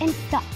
and stop.